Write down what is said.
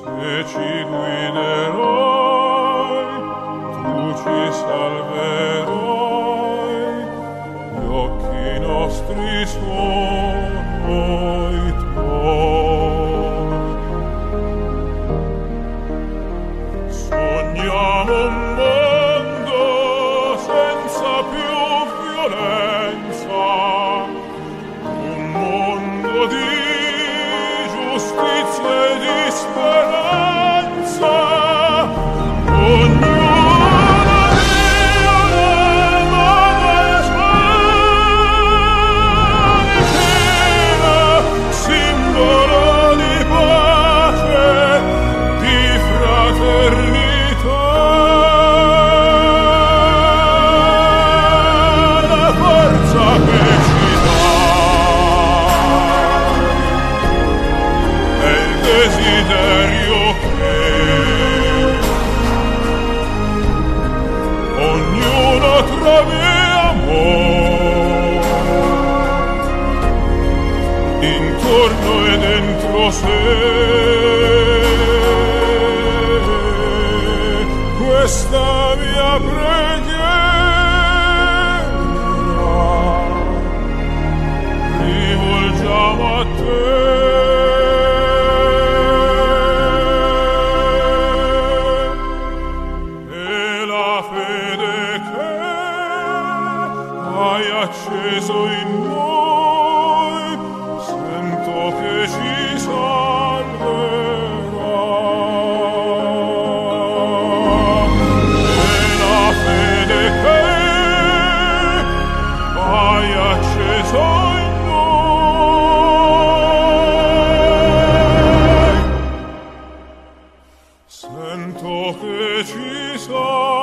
se ci guiderai, tu ci salverai, gli occhi nostri sono i tuoi. Sogniamo un mondo senza più violenza, un mondo di giustizia e di speranza, desiderio che ognuno trovi amor intorno e dentro sé. Questa mia preghiera hai acceso in noi, sento che ci salverà. E la fede che hai acceso in noi, sento che ci salverà.